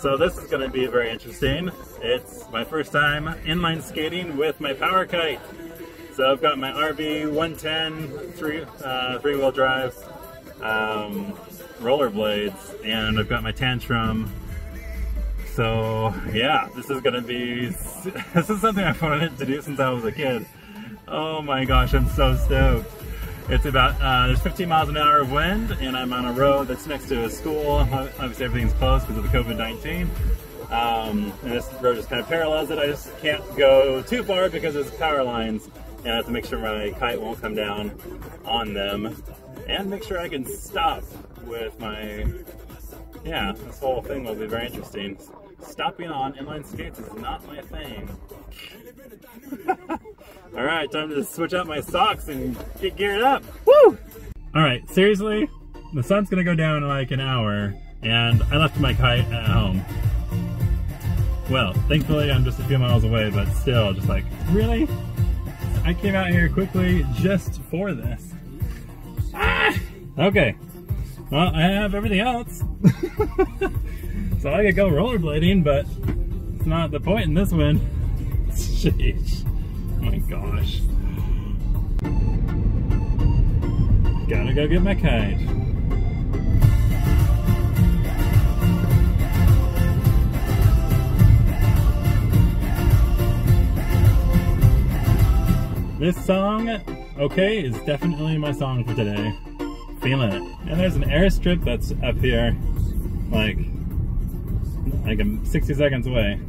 So this is going to be very interesting. It's my first time inline skating with my power kite. So I've got my RB 110 three, uh, three wheel drive um, rollerblades and I've got my Tantrum. So yeah, this is going to be, this is something I've wanted to do since I was a kid. Oh my gosh, I'm so stoked. It's about, uh, there's 15 miles an hour of wind and I'm on a road that's next to a school. Obviously everything's closed because of the COVID-19. Um, and this road just kind of parallels it. I just can't go too far because there's power lines and I have to make sure my kite won't come down on them and make sure I can stop with my, yeah, this whole thing will be very interesting. Stopping on inline skates is not my thing. All right, time to switch out my socks and get geared up. Woo! All right, seriously, the sun's gonna go down in like an hour and I left my kite at home. Well, thankfully I'm just a few miles away, but still just like, really? I came out here quickly just for this. Ah! Okay, well, I have everything else. so I could go rollerblading, but it's not the point in this one. Sheesh. My gosh. Gotta go get my kite. This song, okay, is definitely my song for today. Feeling it. And there's an airstrip that's up here, like, like um, 60 seconds away.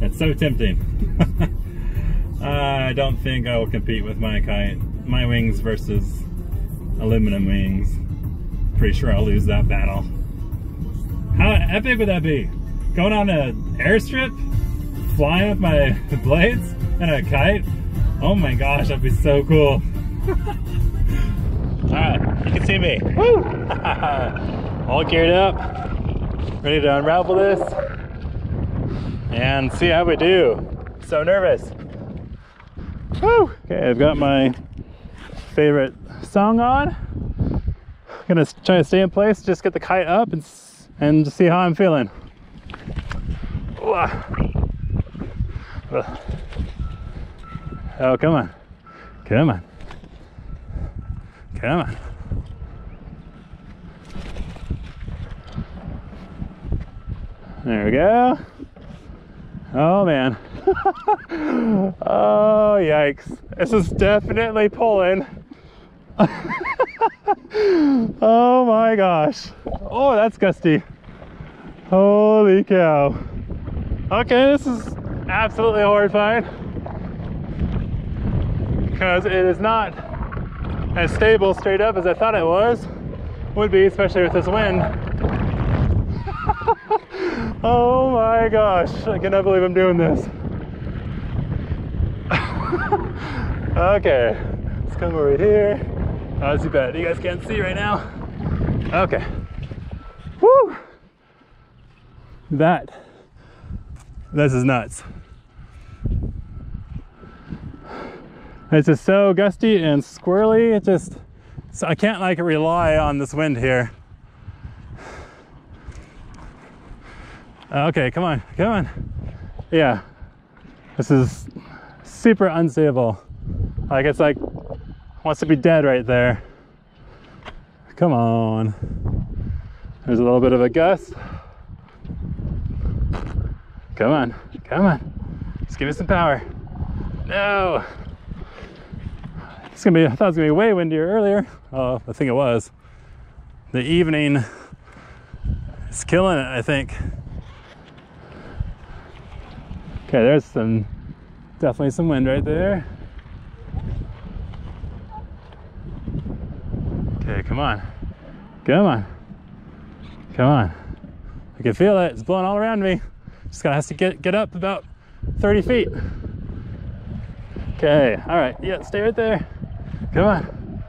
It's so tempting. I don't think I will compete with my kite, my wings versus aluminum wings. Pretty sure I'll lose that battle. How epic would that be? Going on an airstrip, flying with my blades and a kite? Oh my gosh, that'd be so cool. Alright, you can see me. Woo! All geared up, ready to unravel this and see how we do. So nervous. Woo! Okay, I've got my favorite song on. I'm gonna try to stay in place, just get the kite up and, and see how I'm feeling. Oh, come on. Come on. Come on. There we go. Oh man. oh yikes. This is definitely pulling. oh my gosh. Oh, that's gusty. Holy cow. Okay, this is absolutely horrifying. Because it is not as stable straight up as I thought it was. Would be, especially with this wind. oh my gosh, I cannot believe I'm doing this. okay, let's come over here. Oh, too bad. You guys can't see right now. Okay. Woo! That, this is nuts. It's just so gusty and squirrely. It just, so I can't like rely on this wind here. Okay, come on, come on. Yeah, this is super unstable. Like it's like wants to be dead right there. Come on. There's a little bit of a gust. Come on, come on. Just give me some power. No. It's gonna be, I thought it was gonna be way windier earlier. Oh, I think it was. The evening is killing it, I think. Okay, there's some, definitely some wind right there. Okay, come on. Come on. Come on. I can feel it. It's blowing all around me. Just gotta have to get, get up about 30 feet. Okay, all right. Yeah, stay right there. Come on.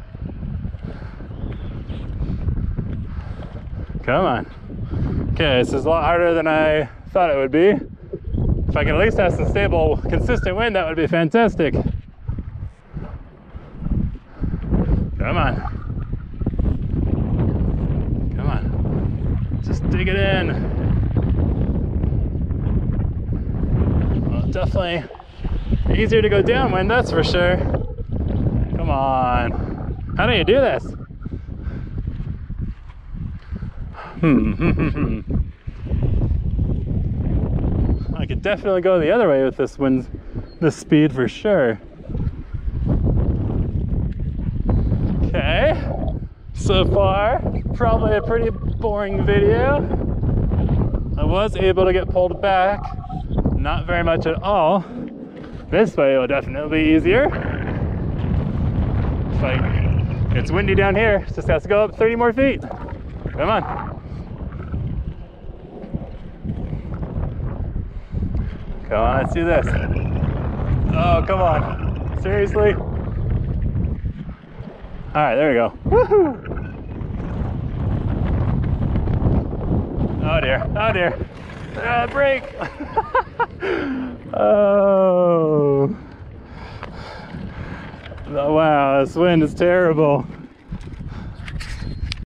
Come on. Okay, this is a lot harder than I thought it would be. If I can at least have some stable, consistent wind, that would be fantastic. Come on. Come on. Just dig it in. Well, definitely easier to go downwind, that's for sure. Come on. How do you do this? Hmm. hmm, hmm, hmm. Could definitely go the other way with this wind, this speed for sure. Okay. So far, probably a pretty boring video. I was able to get pulled back, not very much at all. This way will definitely be easier. It's like, it's windy down here, just has to go up 30 more feet. Come on. Come on, let's do this. Oh, come on. Seriously? All right, there we go. Woohoo! Oh dear, oh dear. Uh, break! oh. oh. Wow, this wind is terrible.